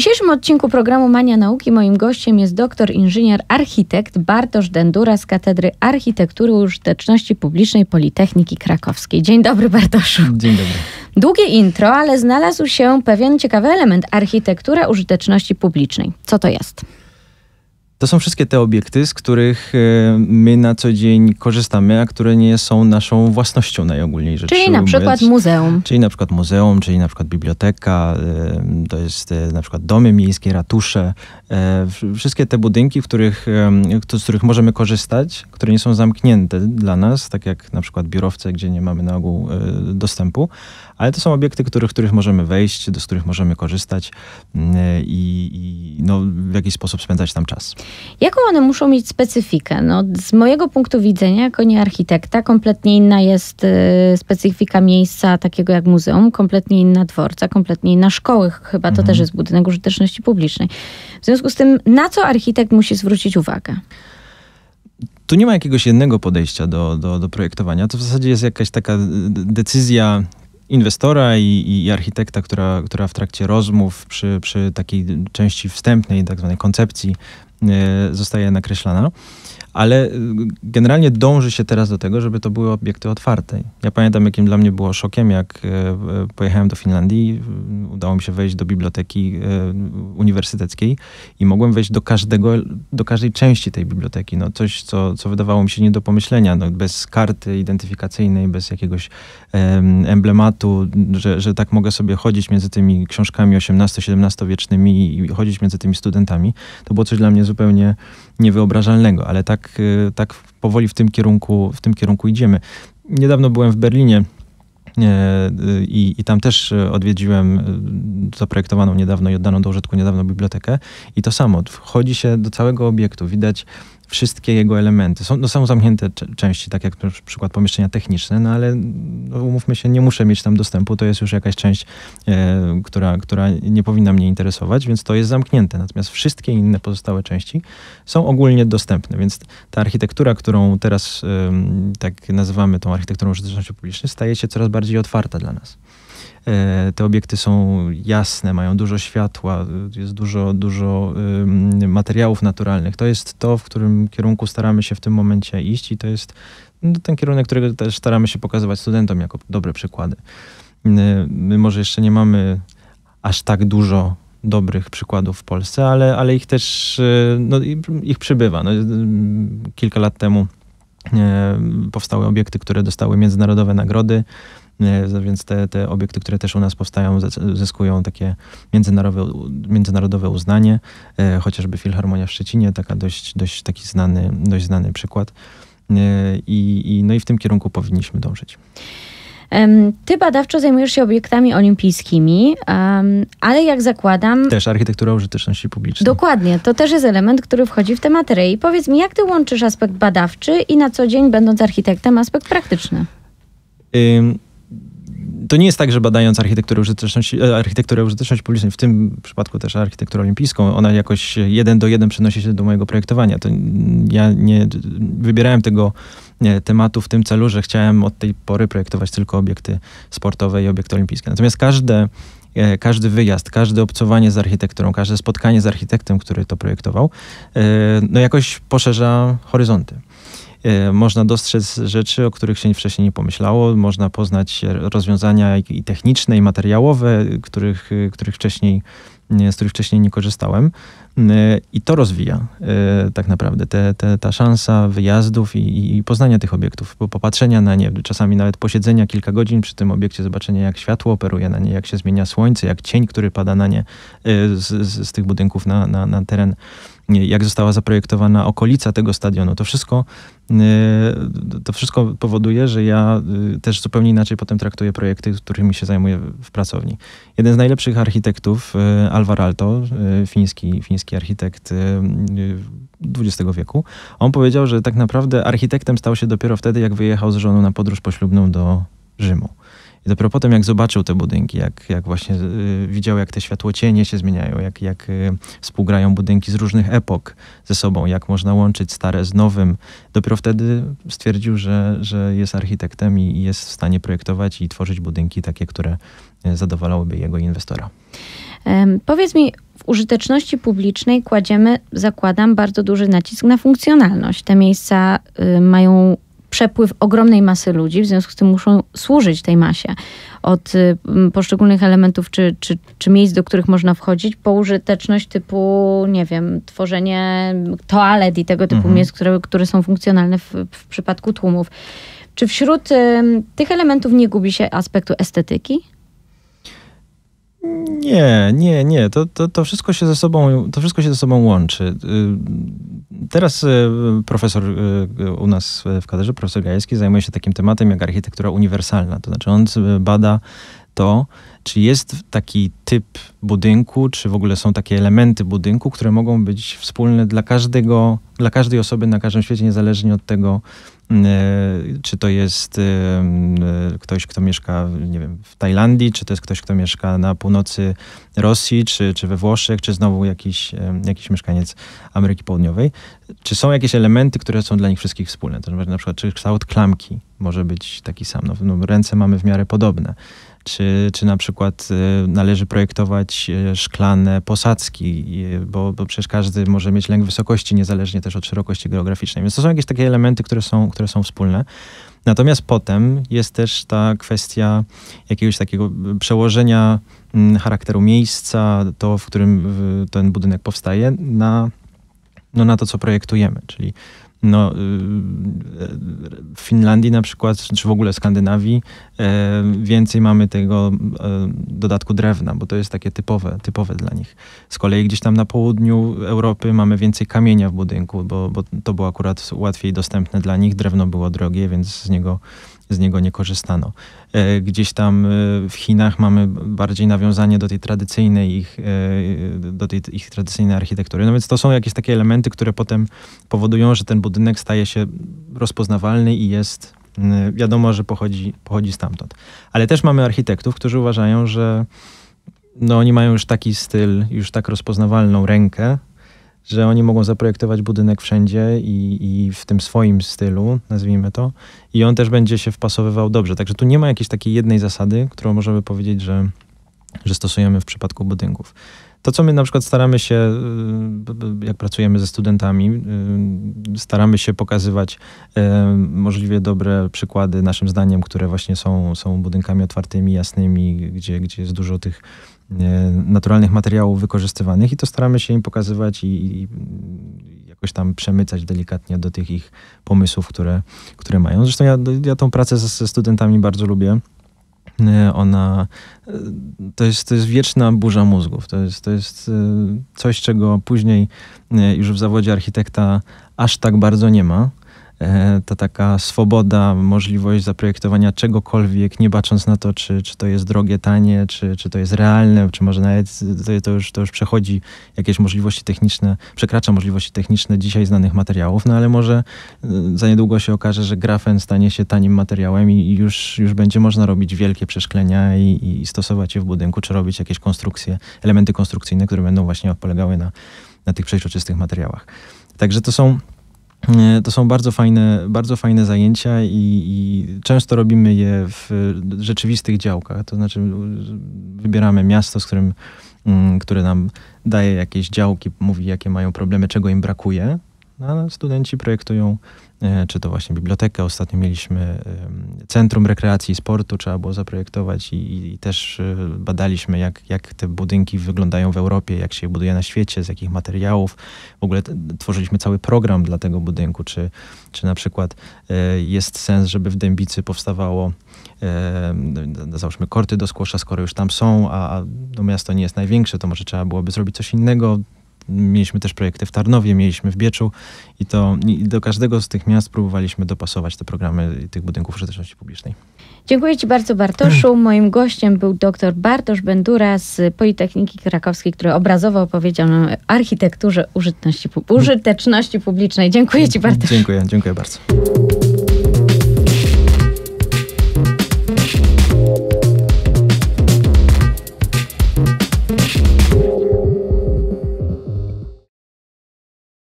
dzisiejszym odcinku programu Mania Nauki moim gościem jest doktor inżynier architekt Bartosz Dendura z Katedry Architektury Użyteczności Publicznej Politechniki Krakowskiej. Dzień dobry Bartoszu. Dzień dobry. Długie intro, ale znalazł się pewien ciekawy element architektura użyteczności publicznej. Co to jest? To są wszystkie te obiekty, z których e, my na co dzień korzystamy, a które nie są naszą własnością najogólniej rzecz Czyli na przykład muzeum. Czyli na przykład muzeum, czyli na przykład biblioteka, e, to jest e, na przykład domy miejskie, ratusze. Wszystkie te budynki, w których, z których możemy korzystać, które nie są zamknięte dla nas, tak jak na przykład biurowce, gdzie nie mamy na ogół dostępu, ale to są obiekty, których, których możemy wejść, do z których możemy korzystać i, i no, w jakiś sposób spędzać tam czas. Jaką one muszą mieć specyfikę? No, z mojego punktu widzenia, jako nie architekta, kompletnie inna jest y, specyfika miejsca takiego jak muzeum, kompletnie inna dworca, kompletnie inna szkoły. Chyba to mhm. też jest budynek użyteczności publicznej. W związku z tym, na co architekt musi zwrócić uwagę? tu nie ma jakiegoś jednego podejścia do, do, do projektowania. To w zasadzie jest jakaś taka decyzja inwestora i, i, architekta, która, która w trakcie rozmów przy, przy takiej części wstępnej, tak zwanej koncepcji, e, zostaje nakreślana ale y, generalnie dąży się teraz do tego, żeby to były obiekty otwarte. Ja pamiętam, jakim dla mnie było szokiem, jak e, e, pojechałem do Finlandii, udało mi się wejść do biblioteki e, uniwersyteckiej i mogłem wejść do każdego, do każdej części tej biblioteki. No coś, co, co wydawało mi się nie do pomyślenia, no, bez karty identyfikacyjnej, bez jakiegoś emblematu, że, że tak mogę sobie chodzić między tymi książkami XVIII-XVII wiecznymi i chodzić między tymi studentami. To było coś dla mnie zupełnie niewyobrażalnego, ale tak, y, tak powoli w tym, kierunku, w tym kierunku idziemy. Niedawno byłem w Berlinie e, i, I, tam też odwiedziłem e, zaprojektowaną niedawno i oddaną do użytku niedawno bibliotekę. I to samo, wchodzi się do całego obiektu, widać wszystkie jego elementy. Są, no są zamknięte części, tak jak na przykład pomieszczenia techniczne, no ale no, umówmy się, nie muszę mieć tam dostępu, to jest już jakaś część, e, która, która nie powinna mnie interesować, więc to jest zamknięte. Natomiast wszystkie inne pozostałe części są ogólnie dostępne, więc ta architektura, którą teraz e, tak nazywamy tą architekturą użyteczności publicznej, staje się coraz bardziej otwarta dla nas. E, te obiekty są jasne, mają dużo światła, jest dużo, dużo materiałów naturalnych. To jest to, w którym kierunku staramy się w tym momencie iść i to jest no, ten kierunek, którego też staramy się pokazywać studentom jako dobre przykłady. My może jeszcze nie mamy aż tak dużo dobrych przykładów w Polsce, ale, ale ich też e, no, ich przybywa. No, kilka lat temu e, powstały obiekty, które dostały międzynarodowe nagrody. Więc te, te obiekty, które też u nas powstają, zyskują takie międzynarodowe, międzynarodowe uznanie. E, chociażby Filharmonia w Szczecinie, taka dość, dość taki znany, dość znany przykład. E, I, i, no i w tym kierunku powinniśmy dążyć. Ty badawczo zajmujesz się obiektami olimpijskimi, ale jak zakładam. Też architektura użyteczności publicznej. Dokładnie, to też jest element, który wchodzi w tę materię. I powiedz mi, jak ty łączysz aspekt badawczy i na co dzień, będąc architektem, aspekt praktyczny? To nie jest tak, że badając architekturę użyteczności, e, architekturę użyteczności publicznej, w tym przypadku też architekturę olimpijską, ona jakoś jeden do jeden przenosi się do mojego projektowania. To ja nie wybierałem tego tematu w tym celu, że chciałem od tej pory projektować tylko obiekty sportowe i obiekty olimpijskie. Natomiast każde e, każdy wyjazd, każde obcowanie z architekturą, każde spotkanie z architektem, który to projektował, e, no jakoś poszerza horyzonty. E, można dostrzec rzeczy, o których się wcześniej nie pomyślało, można poznać rozwiązania i techniczne, i materiałowe, których, których wcześniej, z których wcześniej nie korzystałem. E, I to rozwija e, tak naprawdę te, te, ta szansa wyjazdów i, i, poznania tych obiektów, popatrzenia na nie, czasami nawet posiedzenia kilka godzin przy tym obiekcie, zobaczenia jak światło operuje na nie, jak się zmienia słońce, jak cień, który pada na nie z, z, z tych budynków na, na, na teren jak została zaprojektowana okolica tego stadionu. To wszystko, y, to wszystko powoduje, że ja y, też zupełnie inaczej potem traktuję projekty, którymi się zajmuję w pracowni. Jeden z najlepszych architektów, y, Alvar Aalto, fiński, fiński architekt XX wieku, on powiedział, że tak naprawdę architektem stał się dopiero wtedy, jak wyjechał z żoną na podróż poślubną do Rzymu. I dopiero potem, jak zobaczył te budynki, jak, jak właśnie y, widział, jak te światłocienie się zmieniają, jak, jak y, współgrają budynki z różnych epok ze sobą, jak można łączyć stare z nowym, dopiero wtedy stwierdził, że, że jest architektem i jest w stanie projektować i tworzyć budynki takie, które y, zadowalałyby jego inwestora. Powiedz mi, w użyteczności publicznej kładziemy, zakładam, bardzo duży nacisk na funkcjonalność. Te miejsca y, mają przepływ ogromnej masy ludzi, w związku z tym muszą służyć tej masie. Od y, poszczególnych elementów czy, czy, czy miejsc, do których można wchodzić, po użyteczność typu, nie wiem, tworzenie toalet i tego typu mhm. miejsc, które, które są funkcjonalne w, w przypadku tłumów. Czy wśród y, tych elementów nie gubi się aspektu estetyki? Nie, nie, nie. To, to, to, wszystko się ze sobą, to wszystko się ze sobą łączy. Y, teraz y, profesor y, u nas w kadrze, profesor Gajewski, zajmuje się takim tematem jak architektura uniwersalna. To znaczy on bada to, czy jest taki typ budynku, czy w ogóle są takie elementy budynku, które mogą być wspólne dla każdego, dla każdej osoby na każdym świecie, niezależnie od tego, mm, e, czy to jest e, e, ktoś, kto mieszka, nie wiem, w Tajlandii, czy to jest ktoś, kto mieszka na północy Rosji, czy, czy we Włoszech, czy znowu jakiś, jakiś mieszkaniec Ameryki Południowej. Czy są jakieś elementy, które są dla nich wszystkich wspólne? To znaczy, na przykład, czy kształt klamki może być taki sam? No, no ręce mamy w miarę podobne czy, czy na przykład y, należy projektować y, szklane posadzki, bo, bo przecież każdy może mieć lęk wysokości, niezależnie też od szerokości geograficznej. Więc to są jakieś takie elementy, które są, które są wspólne. Natomiast potem jest też ta kwestia jakiegoś takiego przełożenia mm, charakteru miejsca, to w którym ten budynek powstaje, na, no, na to, co projektujemy. Czyli no, y, w Finlandii na przykład, czy w ogóle Skandynawii, e, więcej mamy tego e, dodatku drewna, bo to jest takie typowe, typowe dla nich. Z kolei gdzieś tam na południu Europy mamy więcej kamienia w budynku, bo, bo to było akurat łatwiej dostępne dla nich. Drewno było drogie, więc z niego z niego nie korzystano. E, gdzieś tam e, w Chinach mamy bardziej nawiązanie do tej tradycyjnej ich, e, do tej ich tradycyjnej architektury. No więc to są jakieś takie elementy, które potem powodują, że ten budynek staje się rozpoznawalny i jest wiadomo, że pochodzi, pochodzi stamtąd. Ale też mamy architektów, którzy uważają, że no, oni mają już taki styl, już tak rozpoznawalną rękę, że oni mogą zaprojektować budynek wszędzie i, i w tym swoim stylu, nazwijmy to, i on też będzie się wpasowywał dobrze. Także tu nie ma jakiejś takiej jednej zasady, którą możemy powiedzieć, że, że stosujemy w przypadku budynków. To, co my na przykład staramy się, y, jak pracujemy ze studentami, y, staramy się pokazywać y, możliwie dobre przykłady, naszym zdaniem, które właśnie są, są budynkami otwartymi, jasnymi, gdzie, gdzie jest dużo tych naturalnych materiałów wykorzystywanych i to staramy się im pokazywać i, i jakoś tam przemycać delikatnie do tych ich pomysłów, które, które mają. Zresztą ja, ja tą pracę ze studentami bardzo lubię. Ona to jest, to jest wieczna burza mózgów. To jest, to jest coś, czego później już w zawodzie architekta aż tak bardzo nie ma. E, ta taka swoboda, możliwość zaprojektowania czegokolwiek, nie bacząc na to, czy, czy to jest drogie, tanie, czy, czy to jest realne, czy może nawet to, już, to już przechodzi jakieś możliwości techniczne, przekracza możliwości techniczne dzisiaj znanych materiałów, no ale może e, za niedługo się okaże, że grafen stanie się tanim materiałem i już, już będzie można robić wielkie przeszklenia i, i stosować je w budynku, czy robić jakieś konstrukcje, elementy konstrukcyjne, które będą właśnie polegały na, na tych przejrzystych materiałach. Także to są to są bardzo fajne, bardzo fajne zajęcia i, i, często robimy je w rzeczywistych działkach. To znaczy wybieramy miasto, z którym, mm, które nam daje jakieś działki, mówi jakie mają problemy, czego im brakuje. No, studenci projektują E, czy to właśnie bibliotekę. Ostatnio mieliśmy Centrum Rekreacji i Sportu, trzeba było zaprojektować i, i, też e, badaliśmy, jak, jak te budynki wyglądają w Europie, jak się je buduje na świecie, z jakich materiałów. W ogóle tworzyliśmy cały program dla tego budynku, czy, czy na przykład e, jest sens, żeby w Dębicy powstawało załóżmy korty do skłosza, skoro już tam są, a, a no miasto nie jest największe, to może trzeba byłoby zrobić coś innego Mieliśmy też projekty w Tarnowie, mieliśmy w Bieczu i to i do każdego z tych miast próbowaliśmy dopasować te programy tych budynków użyteczności publicznej. Dziękuję Ci bardzo Bartoszu. Moim gościem był dr Bartosz Bendura z Politechniki Krakowskiej, który obrazowo opowiedział nam o architekturze użyteczności, użyteczności publicznej. Dziękuję Ci bardzo. Dziękuję, dziękuję bardzo.